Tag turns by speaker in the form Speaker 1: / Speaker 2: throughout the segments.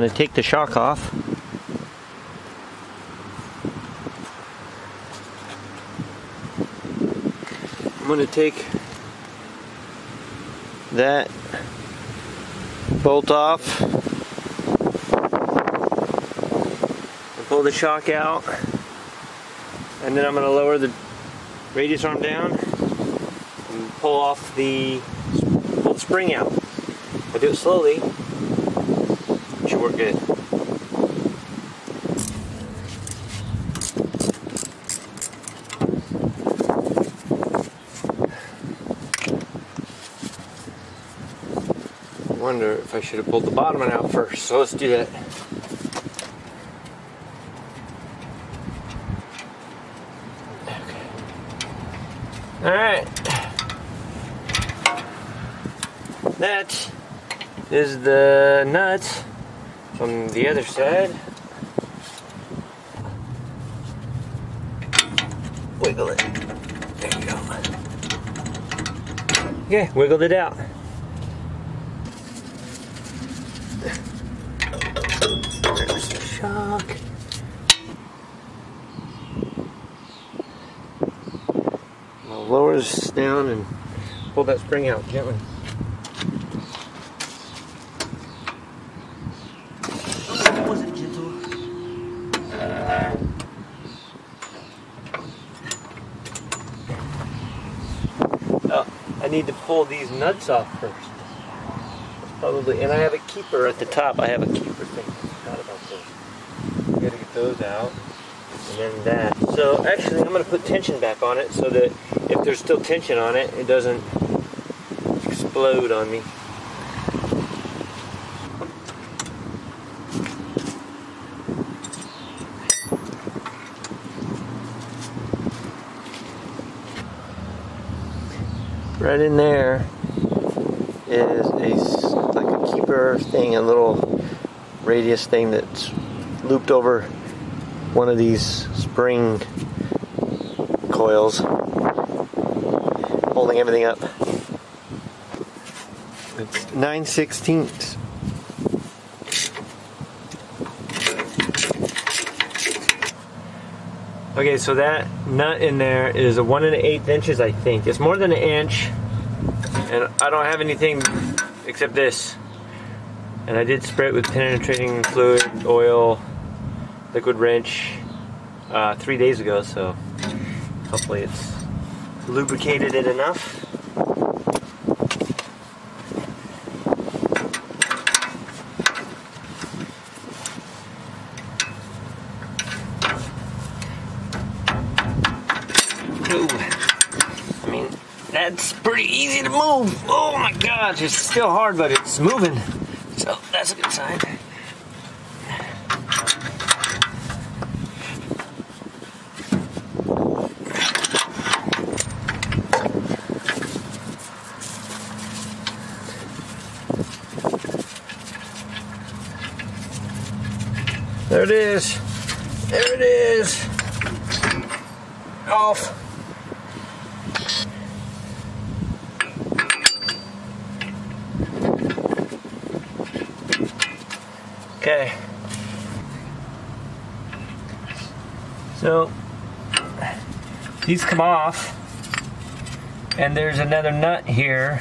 Speaker 1: I'm going to take the shock off. I'm going to take that bolt off and pull the shock out and then I'm going to lower the radius arm down and pull off the pull the spring out. I do it slowly, work good. Wonder if I should have pulled the bottom one out first, so let's do that. Alright. That is the nut from the other side. Wiggle it. There you go. Okay, wiggled it out. There's the shock. I'll lower this down and pull that spring out gently.
Speaker 2: wasn't gentle.
Speaker 1: Oh, I need to pull these nuts off first. That's probably, and I have a keeper at the top. I have a keeper thing. Forgot about those. I gotta get those out. And then that. So actually, I'm gonna put tension back on it so that if there's still tension on it, it doesn't explode on me. Right in there is a like a keeper thing, a little radius thing that's looped over one of these spring coils, holding everything up. It's 9 sixteenths. Okay, so that nut in there is a one and an eighth inches, I think. It's more than an inch, and I don't have anything except this. And I did spray it with penetrating fluid, oil, liquid wrench uh, three days ago, so hopefully it's lubricated it enough. Ooh. I mean, that's pretty easy to move. Oh my gosh, it's still hard, but it's moving. So that's a good sign. There it is. There it is. Off. Okay. So these come off, and there's another nut here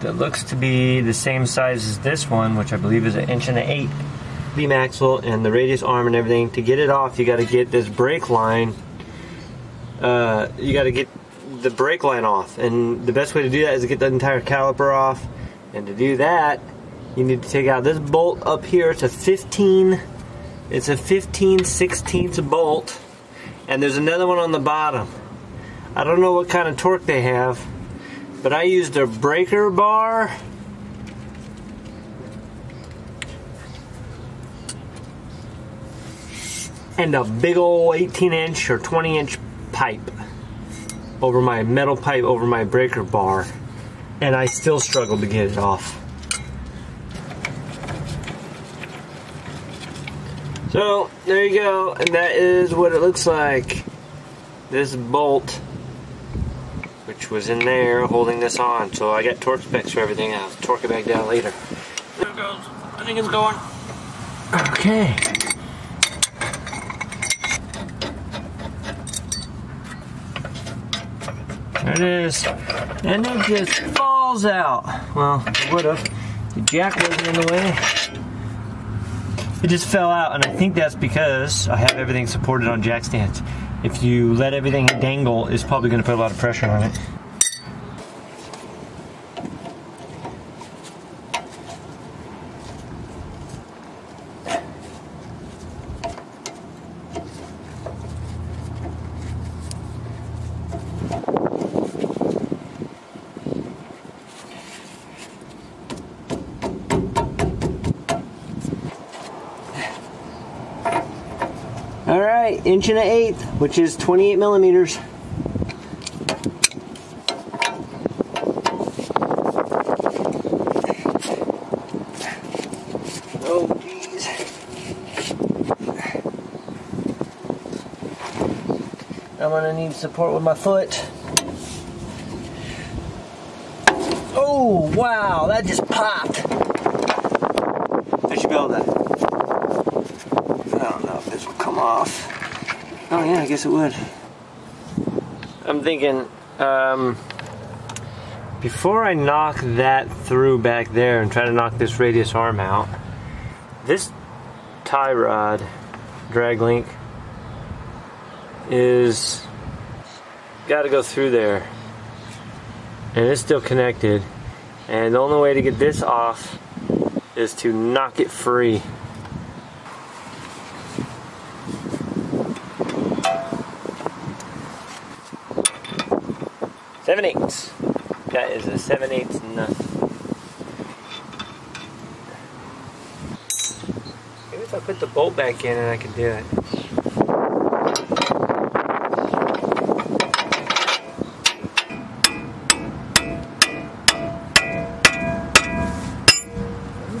Speaker 1: that looks to be the same size as this one, which I believe is an inch and an eighth beam axle and the radius arm and everything. To get it off, you got to get this brake line. Uh, you got to get the brake line off, and the best way to do that is to get the entire caliper off. And to do that, you need to take out this bolt up here. It's a 15. It's a 15 16th bolt, and there's another one on the bottom. I don't know what kind of torque they have, but I used a breaker bar. And a big old 18 inch or 20 inch pipe over my metal pipe over my breaker bar, and I still struggled to get it off. So there you go, and that is what it looks like. This bolt, which was in there holding this on. So I got torque specs for everything. I'll torque it back down later. There it goes. I think it's going. Okay. There it is. And it just falls out. Well, it would have. The jack wasn't in the way. It just fell out, and I think that's because I have everything supported on jack stands. If you let everything dangle, it's probably going to put a lot of pressure on it. All right, inch and an eighth, which is 28 millimeters. Oh, jeez. I'm gonna need support with my foot. Oh, wow, that just popped. I should be able to I don't know if this will come off. Oh yeah, I guess it would. I'm thinking, um, before I knock that through back there and try to knock this radius arm out, this tie rod drag link is got to go through there, and it's still connected. And the only way to get this off is to knock it free. Seven eighths. That is a seven eighths nut. Maybe if I put the bolt back in and I can do it.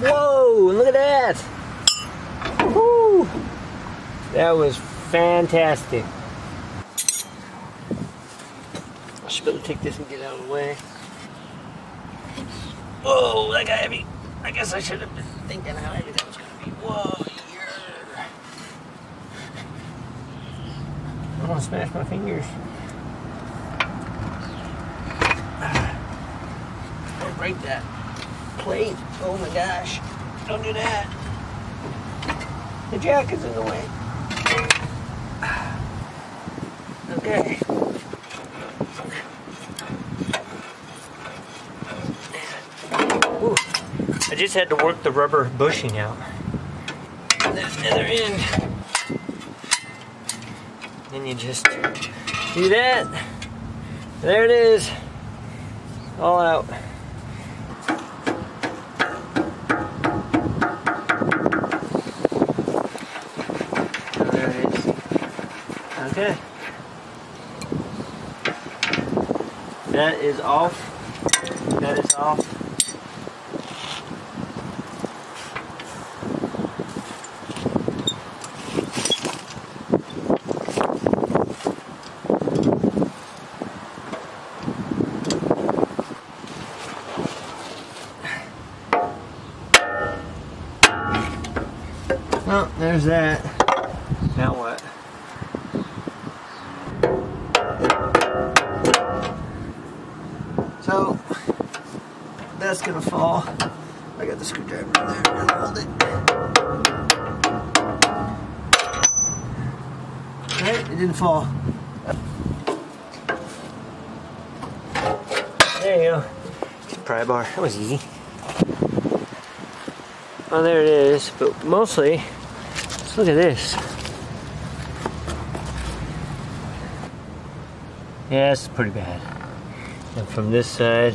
Speaker 1: Whoa! Look at that! That was fantastic. Take this and get out of the way. Whoa, that got heavy. I guess I should have been thinking how heavy that was going to be. Whoa, yeah. I want to smash my fingers. Ah. Don't break that plate. Oh my gosh. Don't do that. The jack is in the way. Ah. Okay. Just had to work the rubber bushing out. The other end. Then you just do that. There it is. All out. There it is. Okay. That is off. That is off. Well, there's that. Now what? So that's gonna fall. I got the screwdriver in there. Hold it. Right, it didn't fall. There you go. Pry bar. That was easy. Oh, there it is. But mostly, look at this. Yeah, it's pretty bad. And from this side,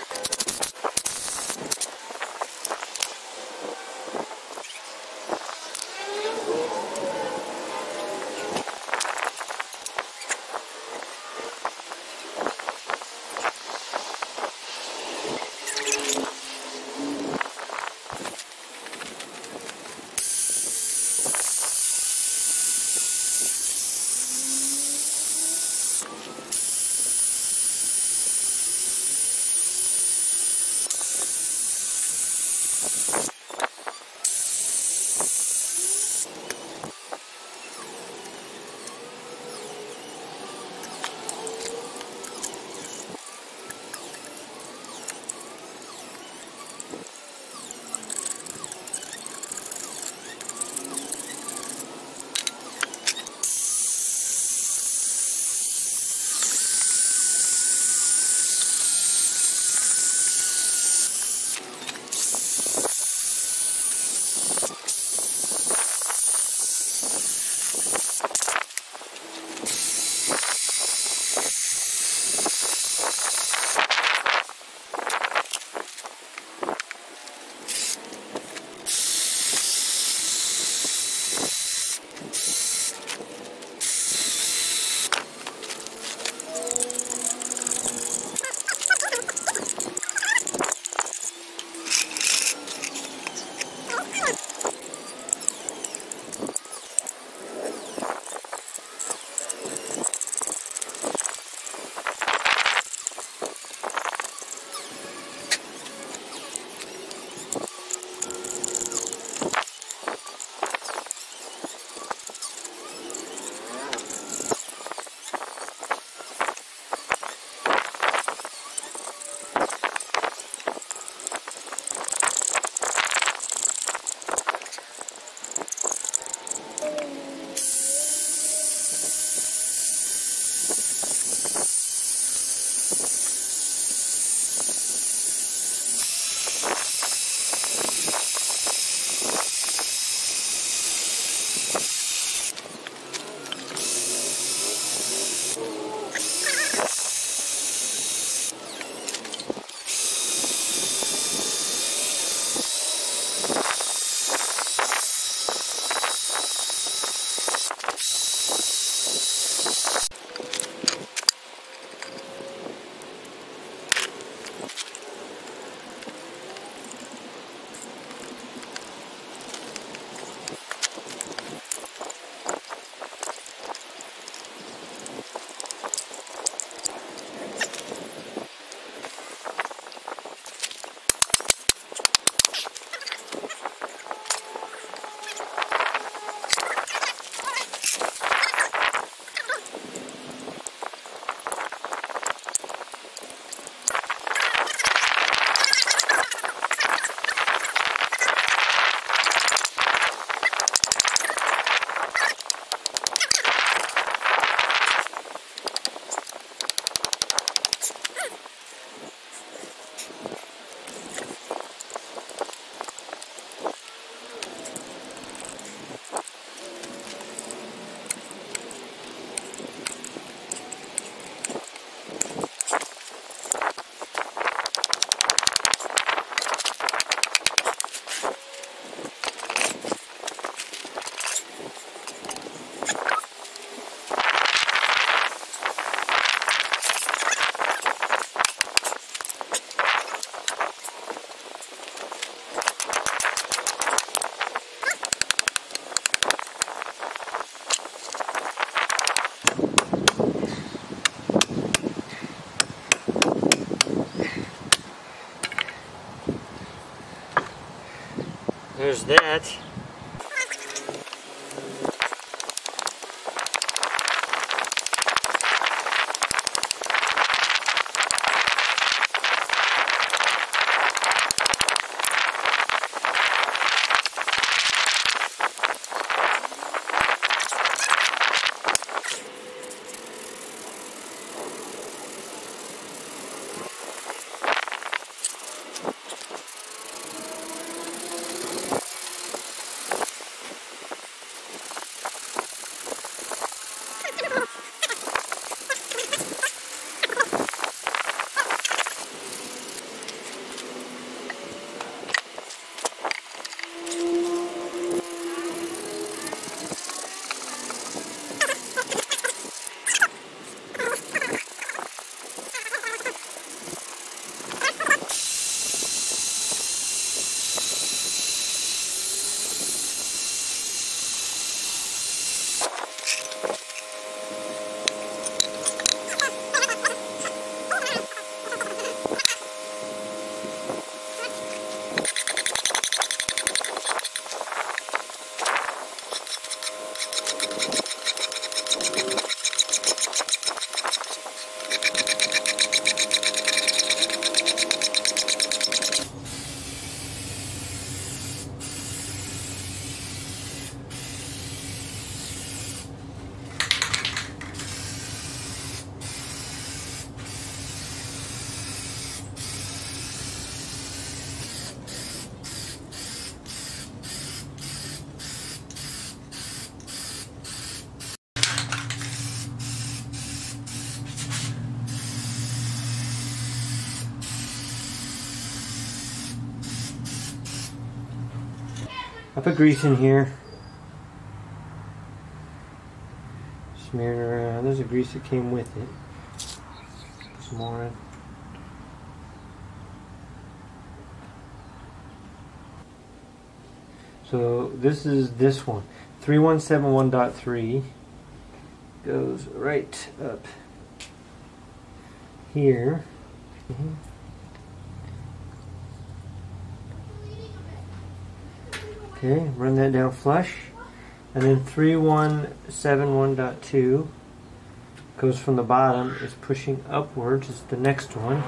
Speaker 1: There's I put grease in here. Smearing around. There's a grease that came with it. Put some more in. So this is this one. 3171.3 goes right up here. Mhm. Okay, run that down flush. And then 3171.2 goes from the bottom, is pushing upwards, is the next one.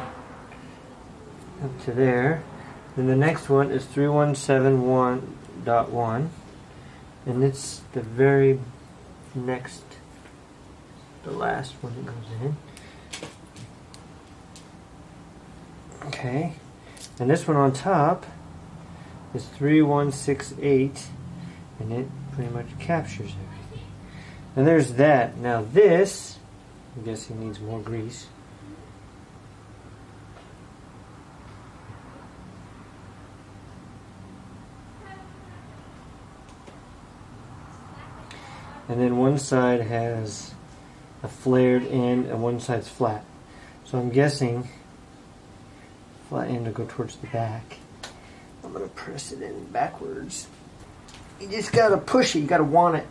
Speaker 1: Up to there. Then the next one is 3171.1. And it's the very next, the last one that goes in. Okay. And this one on top is 3168 and it pretty much captures everything. And there's that. Now this, I guess guessing needs more grease. And then one side has a flared end and one side's flat. So I'm guessing flat end to go towards the back. I'm gonna press it in backwards. You just gotta push it. You gotta want it.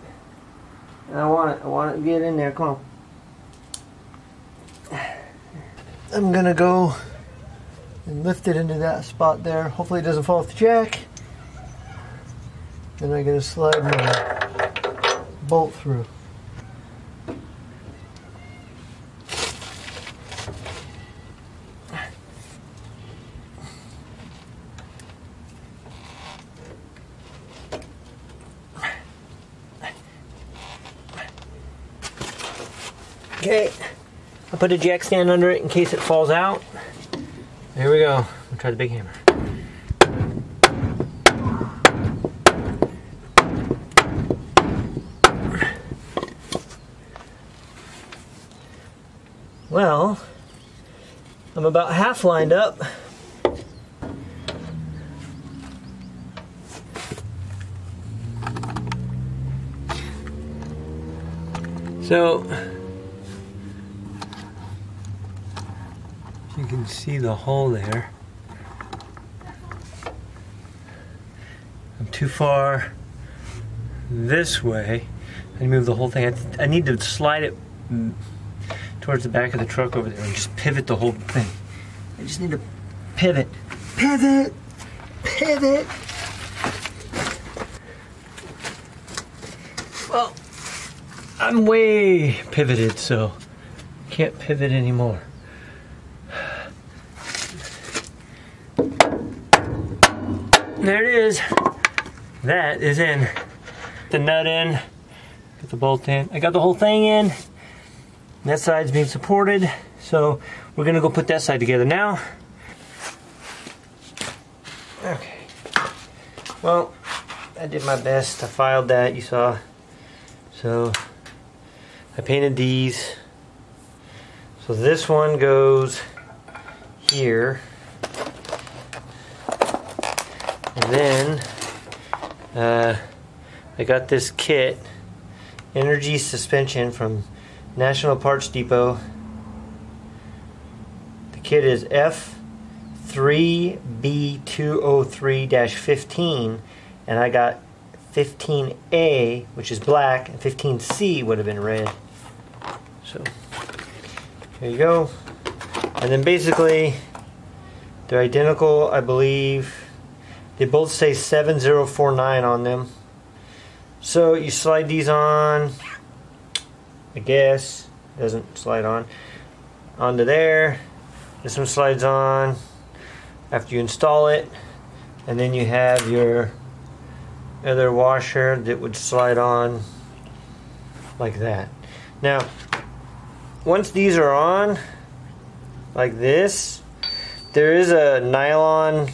Speaker 1: And I want it. I want it to get in there. Come on. I'm gonna go and lift it into that spot there. Hopefully it doesn't fall off the jack. Then I'm gonna slide my bolt through. Okay, I'll put a jack stand under it in case it falls out. There we go. I'll try the big hammer. Well, I'm about half lined up. So, can see the hole there. I'm too far this way. I move the whole thing. I, I need to slide it towards the back of the truck over there and just pivot the whole thing. I just need to pivot. Pivot! Pivot! Well, I'm way pivoted, so can't pivot anymore. There it is. That is in. The nut in. Get the bolt in. I got the whole thing in. That side's being supported. So we're gonna go put that side together now. Okay. Well, I did my best. I filed that, you saw. So I painted these. So this one goes here. And then uh, I got this kit, Energy Suspension from National Parts Depot. The kit is F3B203-15 and I got 15A, which is black, and 15C would have been red. So, there you go. And then basically, they're identical, I believe. They both say 7049 on them. So you slide these on, I guess, doesn't slide on, onto there. This one slides on after you install it. And then you have your other washer that would slide on like that. Now, once these are on, like this, there is a nylon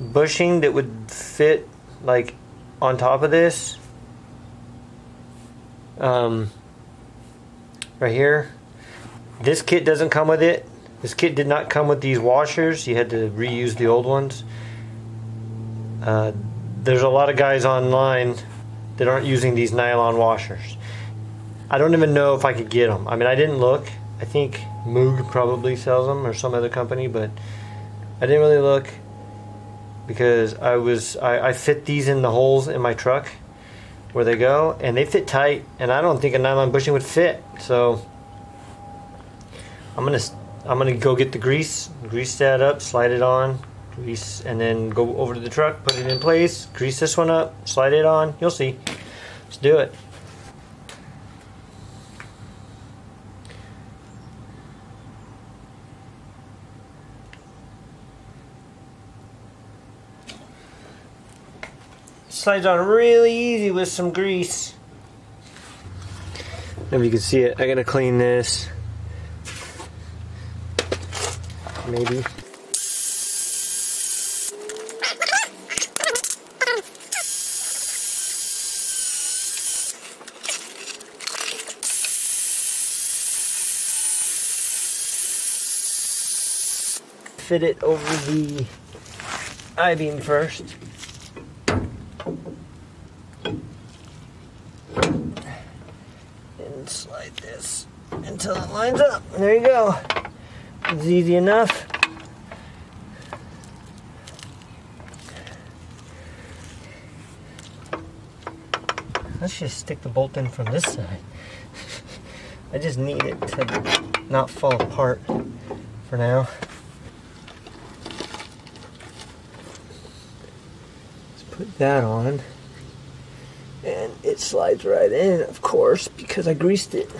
Speaker 1: bushing that would fit like on top of this. Um, right here. This kit doesn't come with it. This kit did not come with these washers. You had to reuse the old ones. Uh, there's a lot of guys online that aren't using these nylon washers. I don't even know if I could get them. I mean, I didn't look. I think Moog probably sells them or some other company, but I didn't really look because I was I, I fit these in the holes in my truck where they go, and they fit tight, and I don't think a nylon bushing would fit. So I'm gonna I'm gonna go get the grease, grease that up, slide it on, grease, and then go over to the truck, put it in place, grease this one up, slide it on. You'll see. Let's do it. Slides on really easy with some grease. If you can see it, I gotta clean this. Maybe. Fit it over the I-beam first. And slide this until it lines up. There you go. It's easy enough. Let's just stick the bolt in from this side. I just need it to not fall apart for now. Let's put that on. And it slides right in, of course, because I greased it.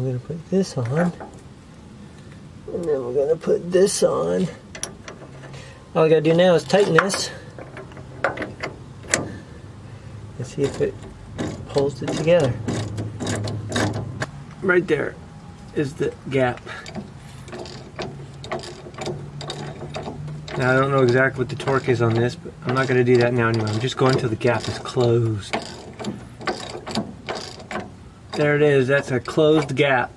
Speaker 1: We're going to put this on. And then we're going to put this on. All I got to do now is tighten this. And see if it holds it together. Right there is the gap. Now I don't know exactly what the torque is on this, but I'm not going to do that now anyway. I'm just going till the gap is closed. There it is. That's a closed gap.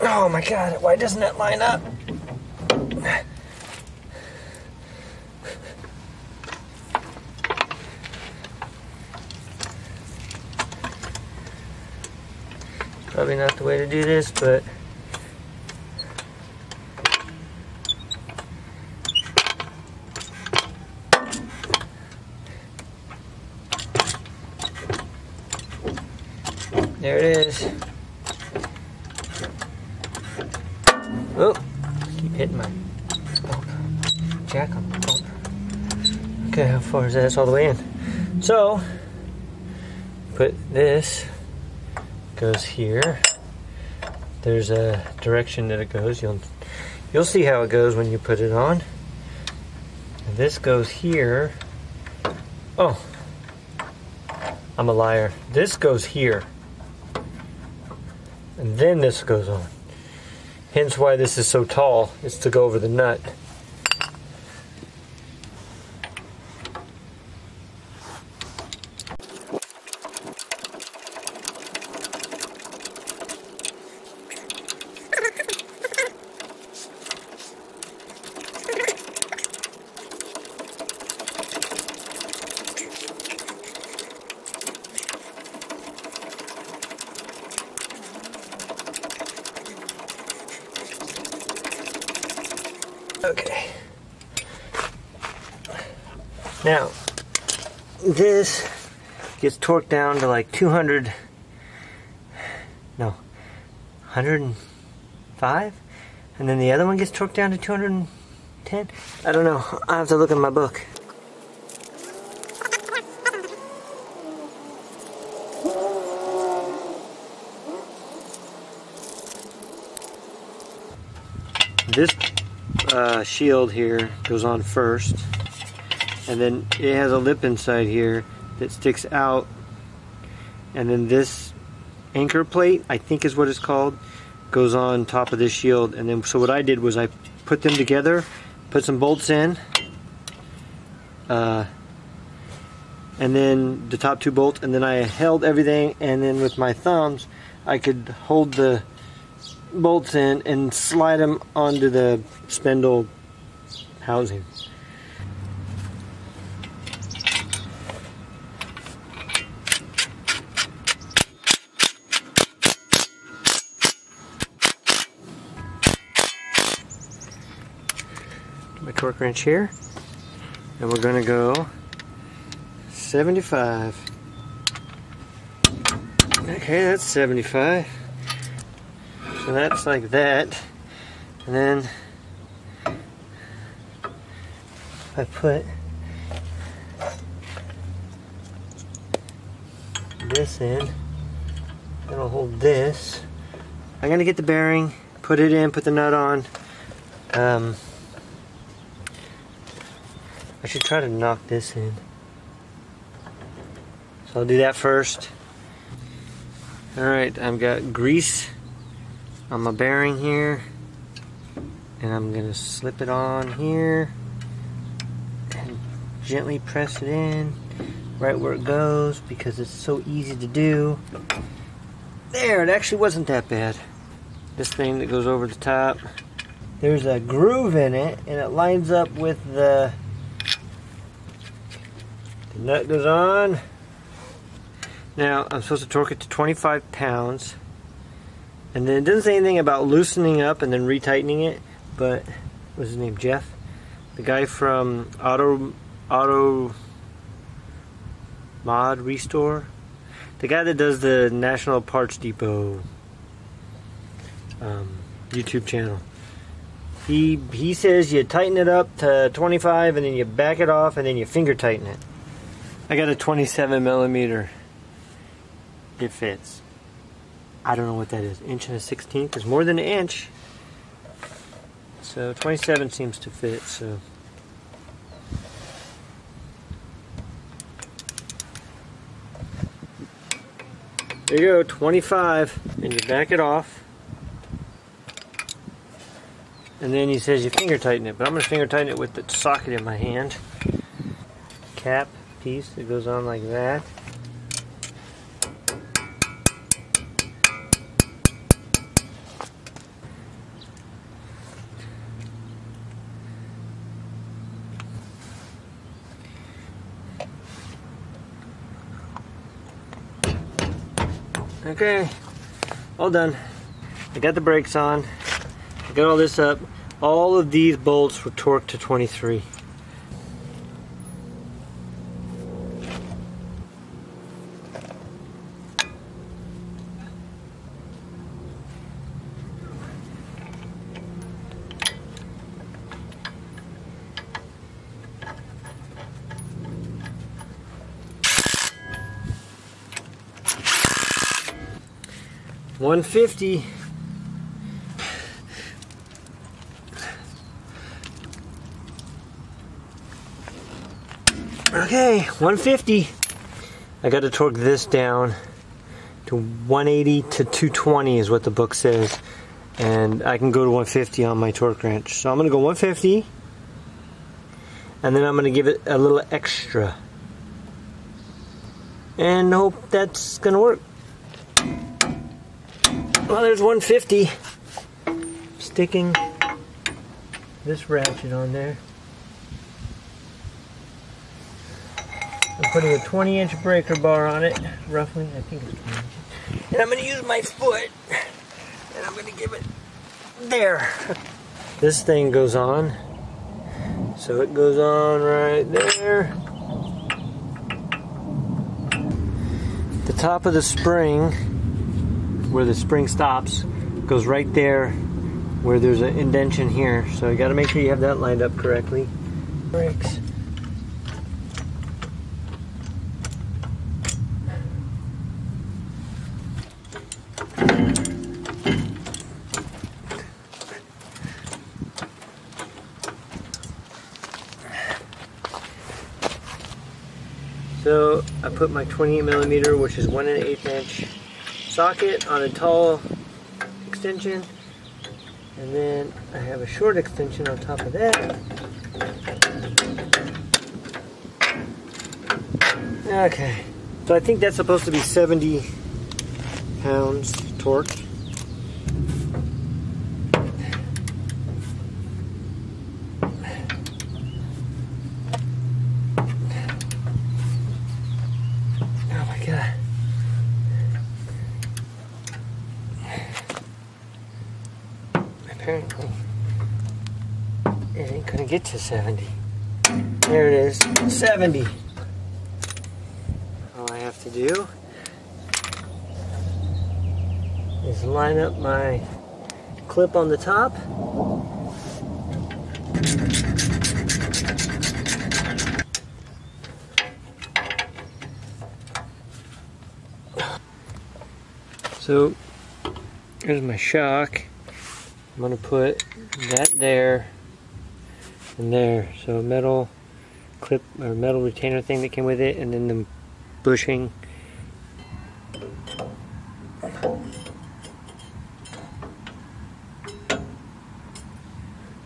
Speaker 1: Oh my god, why doesn't it line up? Probably not the way to do this, but there it is. Oh, keep hitting my jack on the bolt. Okay, how far is that? It's all the way in. So, put this goes here. There's a direction that it goes. You'll you'll see how it goes when you put it on. And this goes here. Oh, I'm a liar. This goes here. And then this goes on. Hence why this is so tall, is to go over the nut. Okay. Now, this gets torqued down to like 200, no, 105? And then the other one gets torqued down to 210? I don't know. I have to look in my book. This uh, shield here goes on first. And then it has a lip inside here that sticks out. And then this anchor plate I think is what it's called goes on top of this shield. And then so what I did was I put them together put some bolts in uh, and then the top two bolts, and then I held everything, and then with my thumbs, I could hold the bolts in and slide them onto the spindle housing. My torque wrench here, and we're gonna go 75. Okay, that's 75. So that's like that. And then I put this in. It'll hold this. I'm gonna get the bearing, put it in, put the nut on. Um, I should try to knock this in. So I'll do that first. Alright, I've got grease on my bearing here. And I'm to slip it on here. Gently press it in right where it goes because it's so easy to do. There, it actually wasn't that bad. This thing that goes over the top. There's a groove in it and it lines up with the, the nut goes on now, I'm supposed to torque it to 25 pounds. And then it doesn't say anything about loosening up and then retightening it, but what's his name? Jeff? The guy from Auto Auto Mod Restore? The guy that does the National Parts Depot um, YouTube channel. He he says you tighten it up to 25 and then you back it off and then you finger tighten it. I got a 27 millimeter it fits. I don't know what that is. Inch and a sixteenth is more than an inch. So 27 seems to fit, so. There you go, 25, and you back it off. And then he says you finger tighten it, but I'm going to finger tighten it with the socket in my hand. Cap piece that goes on like that. Okay, all done. I got the brakes on. I got all this up. All of these bolts were torqued to 23. One fifty. Okay, 150. I got to torque this down to 180 to 220 is what the book says. And I can go to 150 on my torque wrench. So I'm going to go 150. And then I'm going to give it a little extra. And hope that's going to work. Well, there's 150. Sticking this ratchet on there. I'm putting a 20 inch breaker bar on it, roughly. I think it's 20 inches. And I'm going to use my foot, and I'm going to give it there. This thing goes on. So it goes on right there. The top of the spring, where the spring stops, goes right there where there's an indentation here. So you got to make sure you have that lined up correctly. Brakes. So I put my 28 millimeter, which is one and an eighth inch socket on a tall extension. And then I have a short extension on top of that. Okay. So I think that's supposed to be 70 pounds torque. Oh my god. Apparently, it ain't gonna get to 70. There it is, 70. All I have to do is line up my clip on the top. So here's my shock. I'm gonna put that there and there. So metal clip or metal retainer thing that came with it and then the bushing.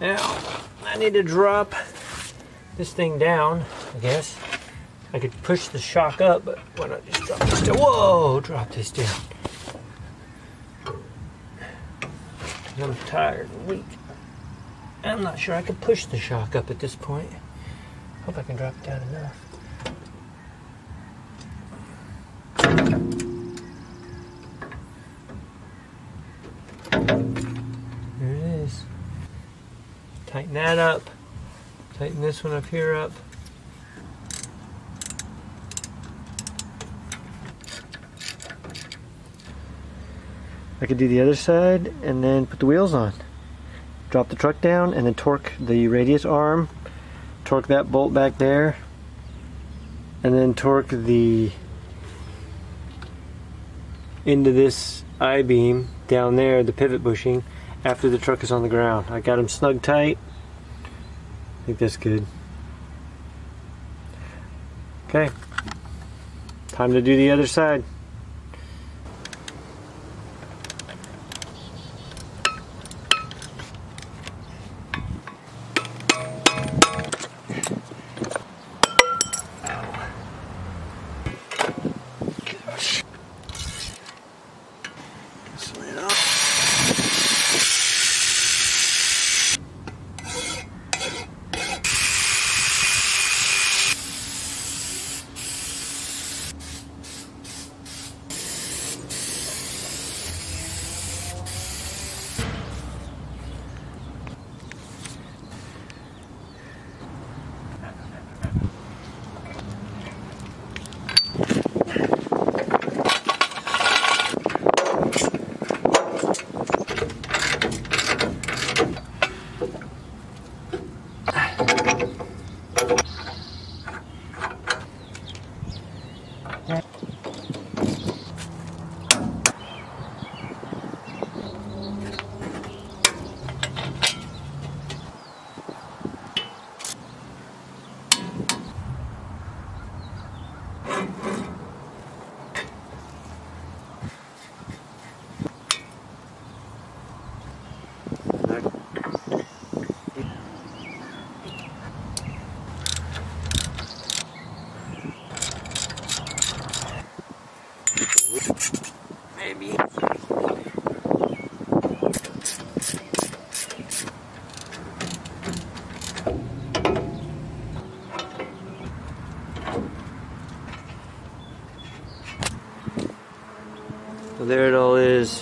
Speaker 1: Now I need to drop this thing down, I guess. I could push the shock up, but why not just drop this down? Whoa, drop this down. I'm tired and weak. I'm not sure I could push the shock up at this point. Hope I can drop it down enough. There it is. Tighten that up. Tighten this one up here up. I could do the other side and then put the wheels on. Drop the truck down and then torque the radius arm. Torque that bolt back there. And then torque the into this I-beam down there, the pivot bushing, after the truck is on the ground. I got them snug tight. I think that's good. Okay. Time to do the other side.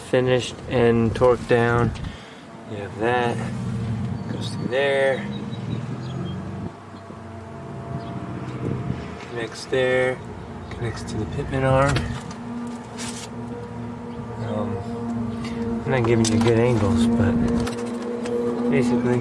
Speaker 1: Finished and torqued down. You have that, goes through there, connects there, connects to the pitman arm. Um, I'm not giving you good angles, but basically